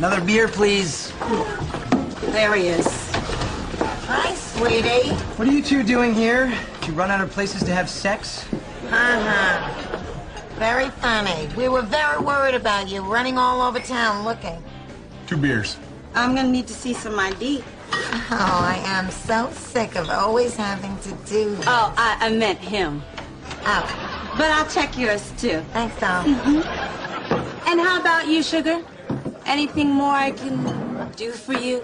please? There he is. Hi, sweetie. What are you two doing here? Did You run out of places to have sex? Uh-huh. Very funny. We were very worried about you running all over town looking. Two beers. I'm gonna need to see some ID. Oh, I am so sick of always having to do this. Oh, I, I meant him. Oh, But I'll check yours too. thanks, doll. And how about you, Sugar? Anything more I can do for you?